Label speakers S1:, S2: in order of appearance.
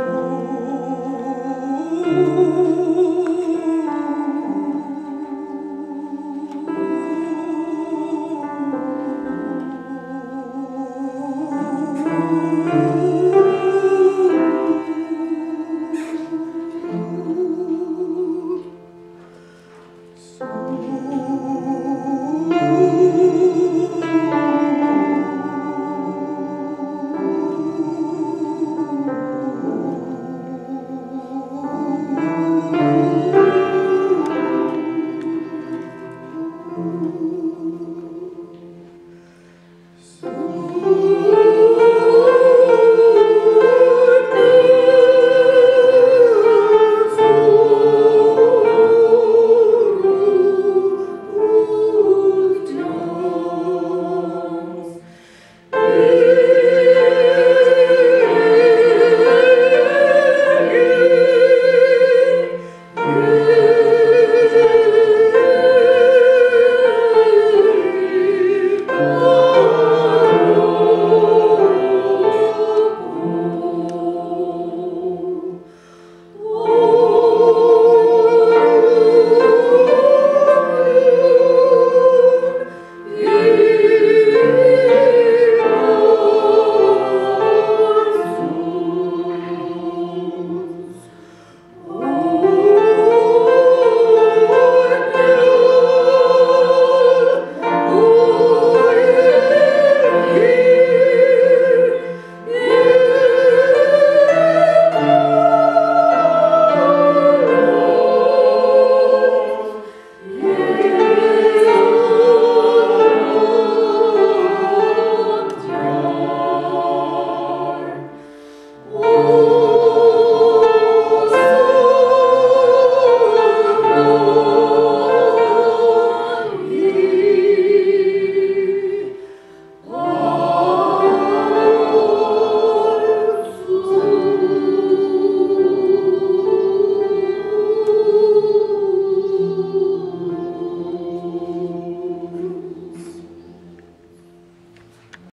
S1: Ooh.